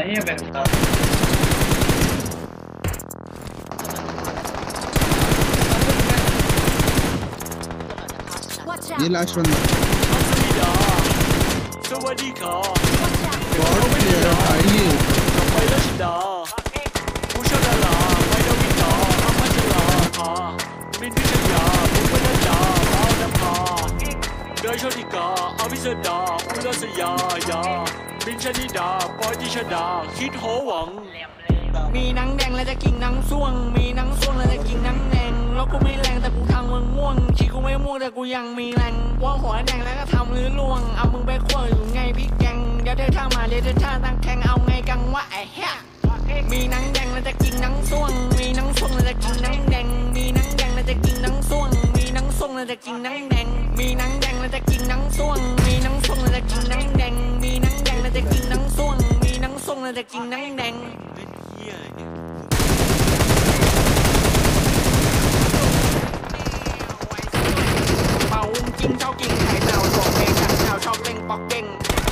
Ahí me gusta. บินชยาบุญวรรณดาบ้าวนภาเดยโชติกาอภิสดาอุลสยายามินชนิดาปอยติชดา คิดโหวัง มีหนังแดงแล้วจะกินหนังส่วง มีหนังส่วงแล้วจะกินหนังแดงแล้วกูไม่แรงแต่กูทำมึงง่วงชีกูไม่ม่วงแต่กูยังมีแรงว่าหัวแดงแล้วก็ทำลื้อล่วง เอามึงไปขั้วอยู่ไงพี่แกงเดี๋ยวเธอท่ามาเดี๋ยวเธอท่าตั้งแข่งเอาไงกังวะไอ้เหี้ยมีหนังแดงแล้วจะกินหนังส่วง มีหนังส่วงแล้วจะกินหนังแดง มีหนังแดงแล้วจะกินหนังส่วง มีหนังส่วงแล้วจะกินหนังแดง มีหนังแดงแล้วจะกินหนังส่วง มีหนังส่วงแล้วจะกินหนังแดง มีหนัง อแต่จริงนั่งแดงเล่นเฮียอนาจริงเจ้าจริงไข่เน่าโกเองกันเน่าชอบเล่งปอกเก่ง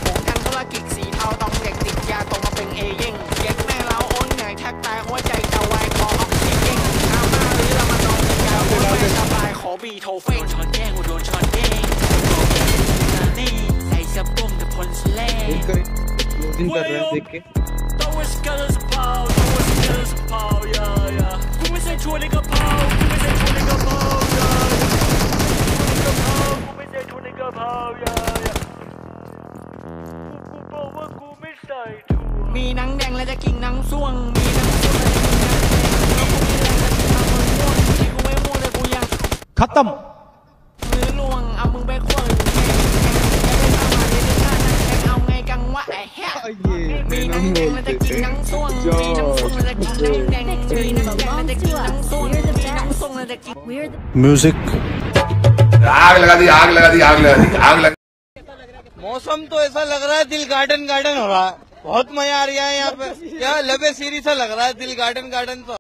ผมทั้งธุรกิจสีเทาต้องเด็กติดยาตกมาเป็นเอเย่งเย็กแม่เราโอนไหนแทกตายหัวใจจะวายคอออกซิเจนอาม่าหรือเรามาลองกินยาหัวใจสบายขอบีโทเฟ่ช้อนแย่งหัวโดนช้อนเย่งโดนแย่งนี่ใส่สะบุ้งแต่พลสเล่ Nunca, nunca, nunca, 是跟着是跑，懂我是跟着是跑呀呀。我们在出那个跑，我们在出那个跑呀呀。我们在出那个跑呀呀。我我我我们在出。มีนังแดงและจะกิ่งนังส่วงมีนังส้วงและกิ่นังแดงแล้วกูมีแรงจะกิ่งนังม่วงที่กูไม่ม่วงเลยกูยังคัตตัม music आग लगा दी आग लगा दी आग लगा दी आग लगा मौसम तो ऐसा लग रहा है दिल गार्डन गार्डन हो रहा है। बहुत मज़ा आ रहा है यहाँ पे। क्या लबे सीरी सा लग रहा है दिल गार्डन गार्डन तो।